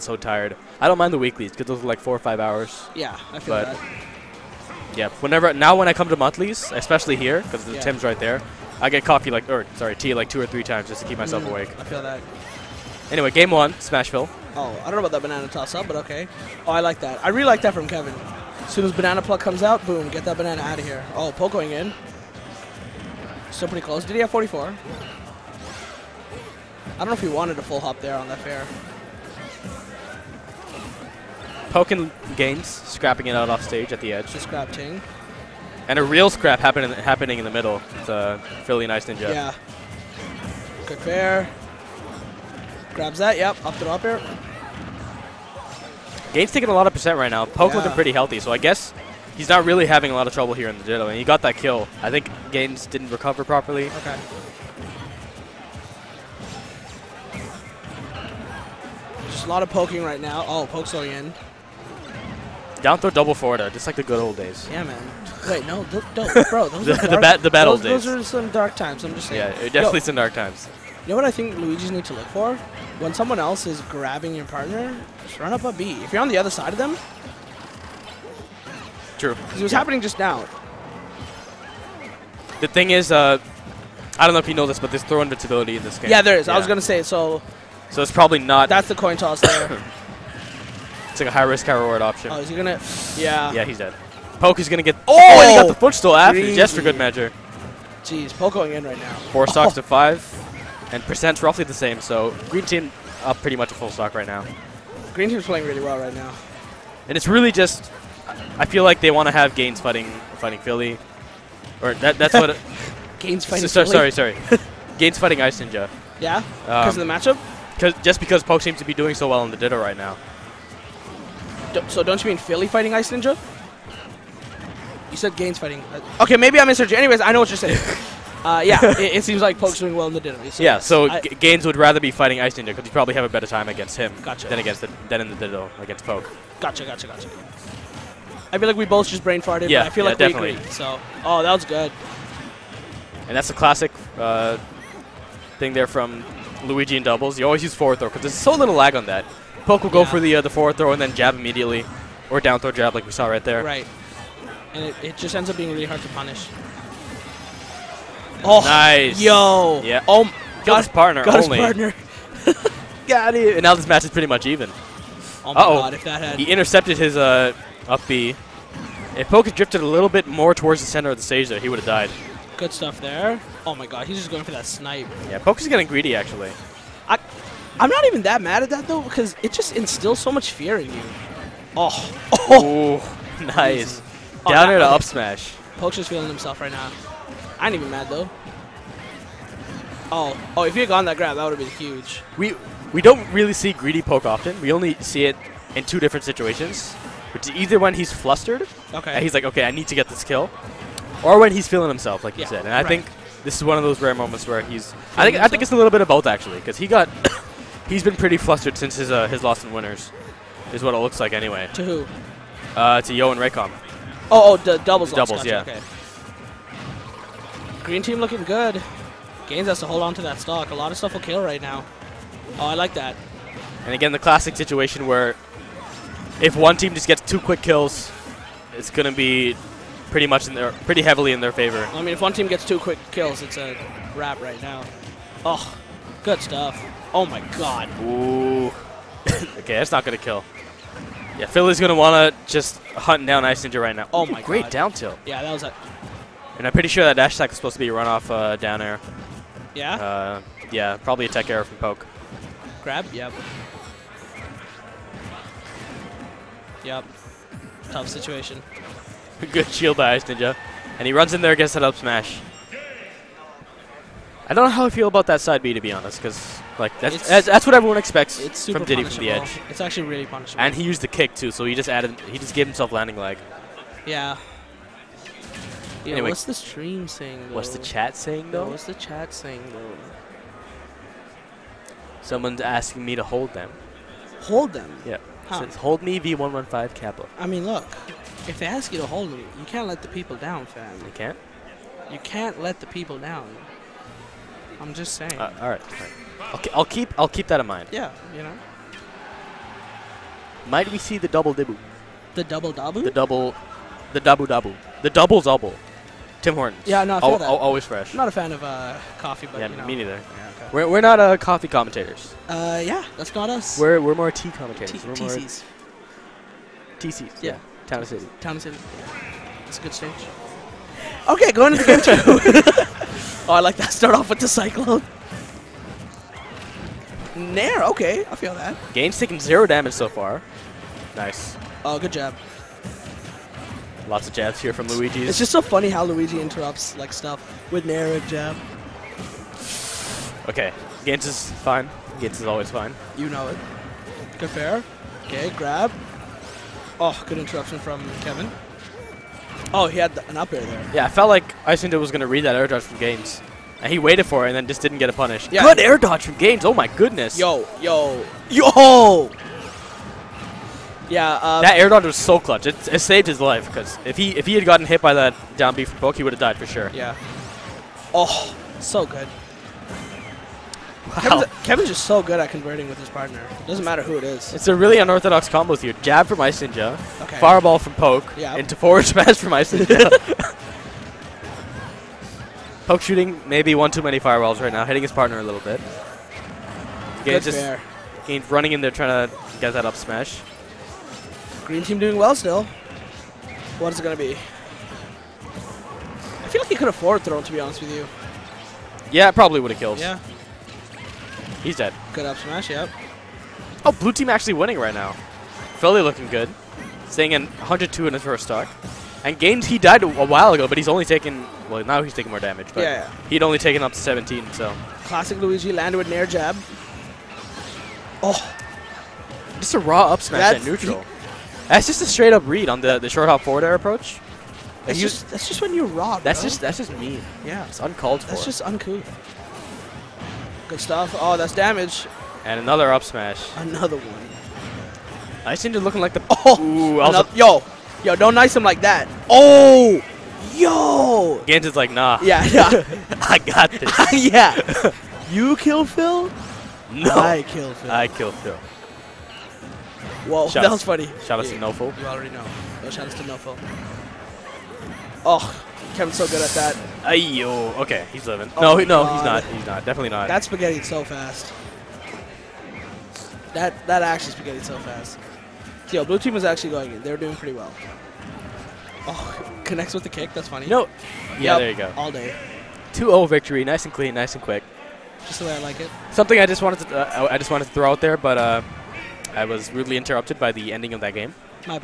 so tired. I don't mind the weeklies because those are like four or five hours. Yeah, I feel But- that. Yeah, whenever now when I come to monthlies, especially here because the Yeah. Tim's right there, I get coffee like or sorry tea like two or three times just to keep myself Mm, awake. I feel that. Anyway, game one, Smashville. Oh, I don't know about that banana toss up, but okay. Oh, I like that. I really like that from Kevin. As soon as banana plug comes out, boom, get that banana out of here. Oh, Poke going in. Still pretty close. Did he have 44? I don't know if he wanted a full hop there on that fair. Poking gains, scrapping it out off stage at the edge, Just grab Ting. and a real scrap happening happening in the middle. It's a Philly and Ice Ninja. Yeah. Good fair. Grabs that. Yep. Up to up here. Gains taking a lot of percent right now. Poke Yeah. looking pretty healthy, so I guess he's not really having a lot of trouble here in the Ditto, and he got that kill. I think Gains didn't recover properly. Okay. Just a lot of poking right now. Oh, Poke's going in. Down throw double forward, just like the good old days. Yeah, man. Wait, no, th- don't, bro. Those The- are the dark, bad- the bad those, old Those are some dark times. I'm just saying. Yeah, it definitely some dark times. You know what I think Luigi's need to look for? When someone else is grabbing your partner, just run up a B. If you're on the other side of them, True. because it was Yeah. happening just now. The thing is, uh, I don't know if you know this, but there's throw invincibility in this game. Yeah, there is. I was gonna say so. So it's probably not. That's the coin toss there. It's like a high risk, high reward option. oh, is he gonna? Yeah. Yeah, he's dead. Poke is gonna get. Oh, and he got Oh! the footstool after, just for good measure. Jeez, Poke going in right now. Four stocks Oh. to five, and percent's roughly the same. So green team up pretty much a full stock right now. Green team's playing really well right now. And it's really just, I feel like they want to have Gains fighting fighting Philly, or that that's what. Gains fighting. so, Philly. sorry, sorry. Gains fighting Ice Ninja. Yeah. Because Um, of the matchup. Cause, just because Poke seems to be doing so well in the Ditto right now. D- so don't you mean Philly fighting Ice Ninja? You said Gains fighting. Uh, okay, maybe I misheard you. Anyways, I know what you're saying. uh, yeah, it, it seems like Poke's doing well in the Ditto. So Yeah, so I- Gains would rather be fighting Ice Ninja because he'd probably have a better time against him Gotcha. than against the, than in the Ditto against Poke. Gotcha, gotcha, gotcha. I feel like we both just brain farted. Yeah, but I feel yeah, like definitely. we agree. So, oh, that was good. And that's the classic uh, thing there from Luigi and doubles. You always use forward throw because there's so little lag on that. Poke will go Yeah. for the uh, the forward throw and then jab immediately, or down throw jab like we saw right there. Right. And it, it just ends up being really hard to punish. Oh, Nice. Yo. Yeah. Oh, Got got his partner got his partner. Got it. And now this match is pretty much even. Oh my Uh-oh. god, if that had. He intercepted his uh, up B. If Poke had drifted a little bit more towards the center of the stage there, he would have died. Good stuff there. Oh my god, he's just going for that snipe. Yeah, Poke is getting greedy actually. I'm not even that mad at that though, because it just instills so much fear in you. Oh. Oh. Ooh, nice. Oh, Down oh, air to up smash. Poke's just feeling himself right now. I ain't even mad though. Oh. Oh, if he had gone that grab, that would have been huge. We we don't really see greedy Poke often. We only see it in two different situations. Which is either when he's flustered Okay. and he's like, okay, I need to get this kill, or when he's feeling himself, like you said. And I right. think this is one of those rare moments where he's. I think I think it's a little bit of both actually, because he got he's been pretty flustered since his uh, his loss in winners, is what it looks like anyway. to who? Uh, to Yo and Raycom. Oh, oh, the doubles. Doubles, gotcha, yeah. Okay. Green team looking good. Gains has to hold on to that stock. A lot of stuff will kill right now. Oh, I like that. And again, the classic situation where if one team just gets two quick kills, it's gonna be pretty much in their pretty heavily in their favor. I mean, if one team gets two quick kills, it's a wrap right now. Oh, good stuff. Oh my god. Ooh. okay, that's not gonna kill. Yeah, Philly's gonna wanna just hunt down Ice Ninja right now. Oh my great God. down tilt. Yeah, that was a. And I'm pretty sure that dash attack is supposed to be a run off uh, down air. Yeah? Uh, yeah, probably a tech error from Poke. Grab? Yep. Yep. Tough situation. Good shield by Ice Ninja. And he runs in there, gets that up smash. I don't know how I feel about that side B to be honest, because like that's, that's that's what everyone expects It's super from Diddy from the edge. It's actually really punishable. And he used the kick too, so he just added he just gave himself landing lag. yeah. Yeah, Anyway. what's the stream saying though? What's the chat saying Yeah, though? What's the chat saying though? Someone's asking me to hold them. Hold them. Yeah. Huh. Says hold me V115 Kappa. I mean, look. If they ask you to hold me, you can't let the people down, fam. They can't? You can't let the people down. I'm just saying. Uh, all right. All right. I'll, I'll keep I'll keep that in mind. yeah, you know. Might we see the double dibble? The double double. The double, the double double, the double double. Tim Hortons. Yeah, no, I feel Al- that. al- always fresh. I'm not a fan of uh, coffee, but yeah, you know. me neither. Yeah, okay. We're, we're not uh, coffee commentators. Uh, yeah, that's not us. We're we're more tea T- commentators. we're more TCs. TCs. Yeah. Town of City. Town and City. It's a good stage. Okay, going into game two. oh, I like that. Start off with the Cyclone. Nair, okay, I feel that. Game's taken zero damage so far. Nice. Oh, good job. Lots of jabs here from Luigi. It's just so funny how Luigi interrupts like stuff with Nair and jab. okay. Gains is fine. Gains is always fine. You know it. Good fair. Okay, grab. Oh, good interruption from Kevin. Oh, he had the, an up air there. Yeah, I felt like Ice Ninja was going to read that air dodge from Gains. And he waited for it and then just didn't get a punish. Yeah. Good air dodge from Gains. Oh my goodness. Yo, yo, yo! Yeah, uh, That air dodge was so clutch. It, it saved his life because if he if he had gotten hit by that down B from Poke, he would have died for sure. yeah. Oh, so good. Wow. Kevin's, Kevin's just so good at converting with his partner. Doesn't matter who it is. It's a really unorthodox combos here. Jab from Ice Ninja, Okay. fireball from Poke, Yeah. into forward smash from Ice Ninja. Poke shooting maybe one too many fireballs right now, hitting his partner a little bit. Good just fair. Gains running in there trying to get that up smash. Green team doing well still. What is it gonna be? I feel like he could have forward thrown to be honest with you. Yeah, probably would have killed. Yeah. He's dead. Good up smash. Yep. Oh, blue team actually winning right now. Philly looking good. Staying in 102 in his first stock. And Gains, he died a while ago, but he's only taken, well, now he's taking more damage. But Yeah, he'd only taken up to 17, so. Classic Luigi landed with Nair jab. Oh, Just a raw up smash That's- at neutral. That's just a straight up read on the, the short hop forward air approach. that's you- just that's just when you're raw. That's bro. just that's just mean. yeah. It's uncalled for. That's just uncouth. Good stuff. Oh, that's damage. and another up smash. Another one. Ice Ninja looking like the. Oh, Ooh, Another- yo, yo, don't nice him like that. Oh, yo. Gains is like, nah. Yeah, yeah, I got this. yeah. You kill Phil? no. I kill Phil. I kill Phil. Whoa, Shout that out- was funny. Shout out Yeah, to Nofo. You already know. No shout outs to Nofo. Oh, Kevin's so good at that. Ayo. Okay, he's living. Oh no, he, no, he's not. He's not. Definitely not. That spaghetti so fast. That that actually spaghetti so fast. Yo, blue team was actually going in. They were doing pretty well. Oh, connects with the kick. That's funny. no. Yeah, Yep, there you go. All day. 2-0 victory. Nice and clean. Nice and quick. Just the way I like it. Something I just wanted to uh, I I just wanted to throw out there, but uh, I was rudely interrupted by the ending of that game. My apologies.